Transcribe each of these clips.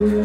Thank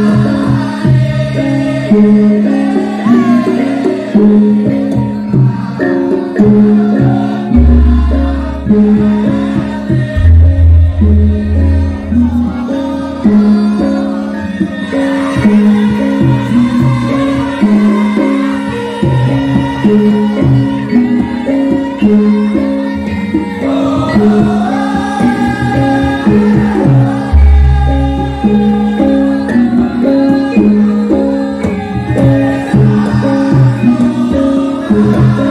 Música